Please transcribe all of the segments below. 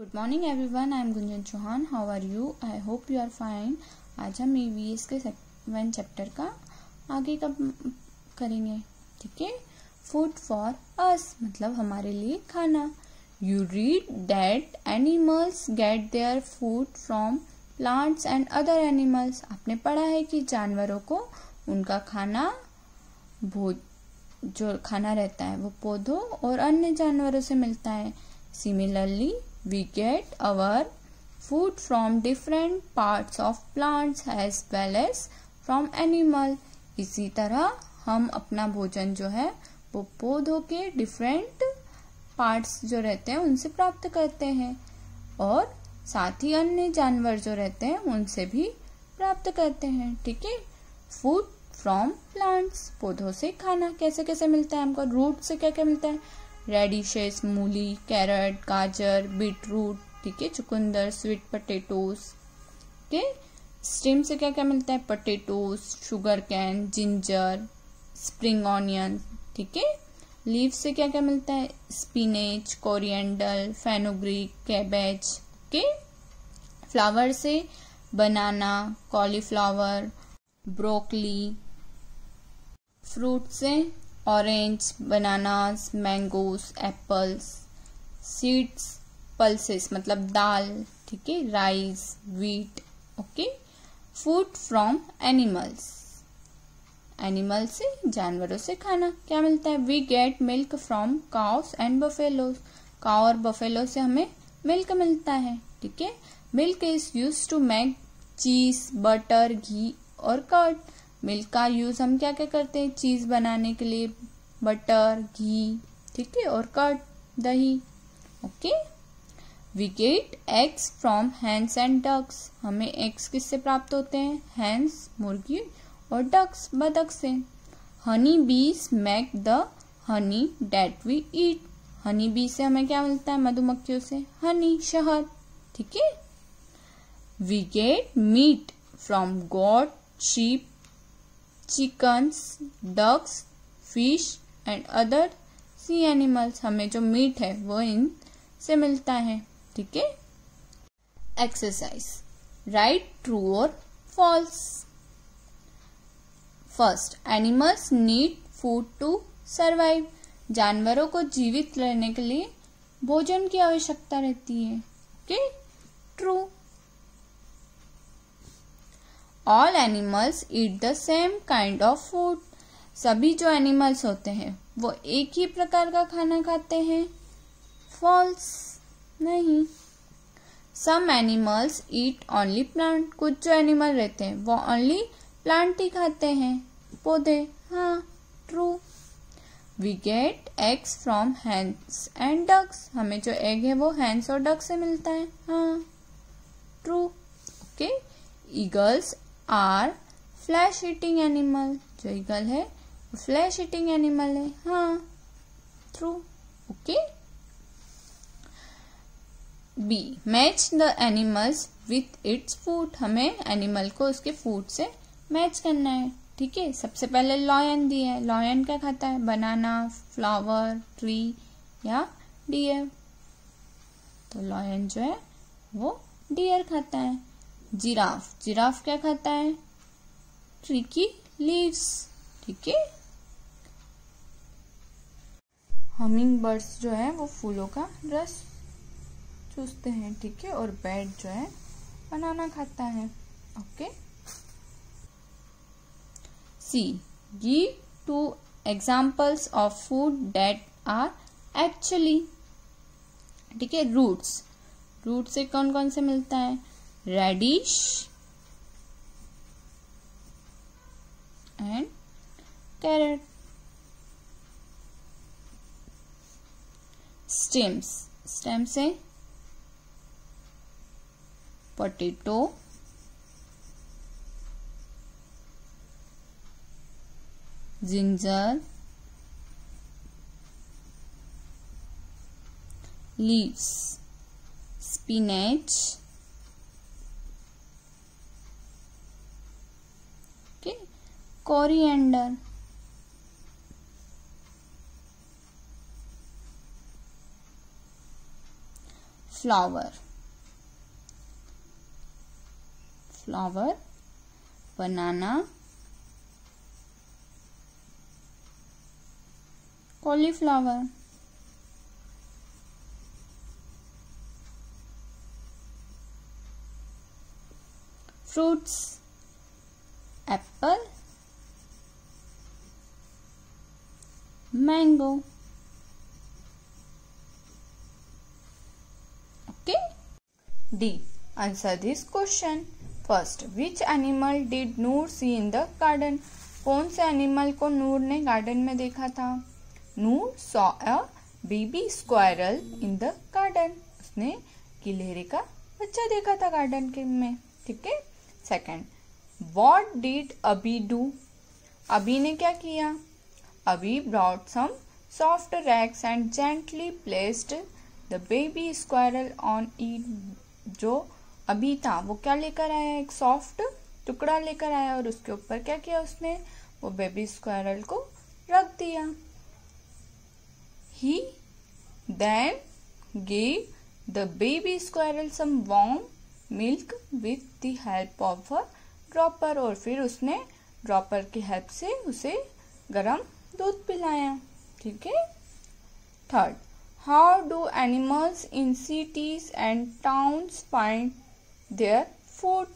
Good morning everyone I am Gunjan Chauhan how are you I hope you are fine आज हम EVS के seven chapter का आगे का करेंगे? ठीक है? फ़ूड फॉर अस मतलब हमारे लिए खाना। You read that animals get their food from plants and other animals आपने पढ़ा है कि जानवरों को उनका खाना भोज जो खाना रहता है, वो पौधों और अन्य जानवरों से मिलता है। Similarly we get our food from different parts of plants as well as from animal इसी तरह हम अपना भोजन जो है, वो पौधों के डिफरेंट पार्ट्स जो रहते हैं, उनसे प्राप्त करते हैं। और साथ ही अन्य जानवर जो रहते हैं, उनसे भी प्राप्त करते हैं, ठीक है? फ़ूड फ्रॉम प्लांट्स पौधों से खाना कैसे कैसे मिलता है हमको? रूट से क्या क्या मिलता है? रेडिशेस मूली कैरेट गाजर बीटरूट ठीक है, चुकंदर स्वीट पटेटोज के स्टीम से क्या क्या मिलता है? Potatoes sugar cane ginger spring onion ठीक है? लीव से क्या क्या मिलता है? स्पिनेच कोरिएंडर फेनोग्रीक कैबेज के फ्लावर से बनाना कॉलीफ्लावर ब्रोकली फ्रूट से orange bananas mangoes apples seeds pulses मतलब दाल, ठीक है? Rice wheat okay food from animals animal से, जानवरों से खाना क्या मिलता है? We get milk from cows and buffalo cow और बफेलो से हमें मिल्क मिलता है, ठीक है? Milk is use to make cheese butter ghee और कर्ड मिल्क का यूज़ हम क्या क्या करते हैं? चीज़ बनाने के लिए बटर, घी, ठीक है, और कट, दही okay we get eggs from hens and ducks हमें एग्स किससे प्राप्त होते हैं? हैंस मुर्गी और डक्स बदक से। Honey bees make the honey that we eat honey bee से हमें क्या मिलता है? मधुमक्खियों से। हनी शहद, ठीक है? We get meat from goat sheep chickens ducks fish and other sea animals हमें जो मीट है, वो इन से मिलता है, ठीक है? एक्सरसाइज राइट ट्रू और false first animals need food to survive जानवरों को जीवित रहने के लिए भोजन की आवश्यकता रहती है okay true all animals eat the same kind of food सभी जो एनिमल्स होते हैं, वो एक ही प्रकार का खाना खाते हैं। फॉल्स नहीं। Some animals eat only plant कुछ जो एनिमल रहते हैं, वो ओनली प्लांट ही खाते हैं। पौधे। हाँ true we get eggs from hens and ducks हमें जो एग है, वो हैंस और डक से मिलता है। हाँ true okay eagles are flesh eating animal जो ईगल है, वो फ्लैश ईटिंग एनिमल है। हाँ true okay B match the animals with its food हमें एनिमल को उसके फ़ूड से मैच करना है, ठीक है? सबसे पहले लॉयन दिया है। लॉयन क्या खाता है? बनाना फ्लावर ट्री या डियर तो लॉयन जो है, वो डियर खाता है। जिराफ। जिराफ क्या खाता है? ट्री की लीव्स। ठीक है? हमिंग बर्ड्स जो है, वो फूलों का रस चूसते हैं, ठीक है? और बैट जो है, बनाना खाता है। Okay? C C. Two two of food that are actually. ठीक है? रूट्स। रूट से कौन कौन से मिलता है? Radish and carrot stems stem से potato ginger. Leaves. Spinach. Coriander. Flower. Flower. Banana. Cauliflower. Fruits. Apple mango. Okay? D. Answer this question. First, which animal did noor see in the garden? कौन से animal को नूर ने garden में देखा था? Noor saw a baby squirrel in the garden उसने गिलहरी का बच्चा देखा था गार्डन के में, ठीक है? Second what did Abi do Abi ने क्या किया? Abi brought some soft rags and gently placed the baby squirrel on it जो अभी था। वो क्या लेकर आया? एक सॉफ्ट टुकड़ा लेकर आया और उसके ऊपर क्या किया उसने? वो बेबी स्क्वायरल को रख दिया। He then gave the baby squirrel some warm milk with the help of a dropper और फिर उसने ड्रॉपर की हेल्प से उसे गरम दूध पिलाया, ठीक है? Third how do animals in cities and towns find their food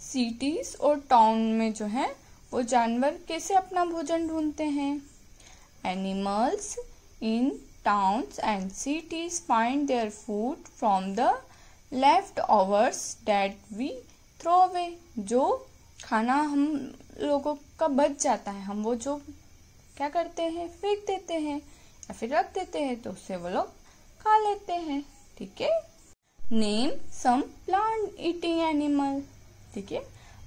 cities और टाउन में जो है, वो जानवर कैसे अपना भोजन ढूंढते हैं? Animals in towns and cities find their food from the leftovers that we throw away जो खाना हम लोगों का बच जाता है। हम वो जो क्या करते हैं, फेंक देते हैं या फिर रख देते हैं तो उससे वो लोग खा लेते हैं। ठीक है? Name some plant eating animal ठीक है?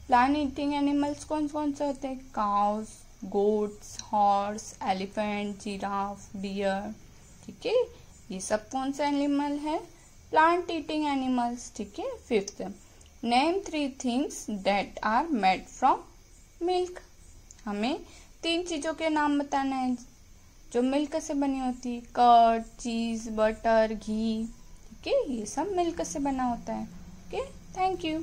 प्लांट ईटिंग एनिमल्स कौन कौन से होते हैं? Cows goats horse elephant giraffe deer ठीक है? ये सब कौन से एनिमल है? प्लांट ईटिंग एनिमल्स ठीक है? Fifth name three things that are made from milk. हमें तीन चीज़ों के नाम बताना है। जो मिल्क से बनी होती है कर्ड, चीज़, बटर, घी, ठीक है? ये सब मिल्क से बना होता है। Okay thank you